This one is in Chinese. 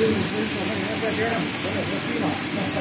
你们你们在这儿，咱在这儿睡吧。